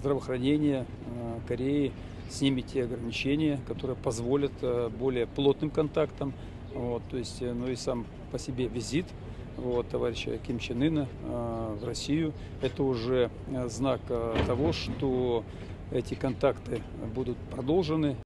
здравоохранения э, Кореи снимет те ограничения, которые позволят э, более плотным контактам. Вот, то есть, э, ну и сам по себе визит вот, товарища Ким Чен Ына в Россию, это уже знак того, что эти контакты будут продолжены.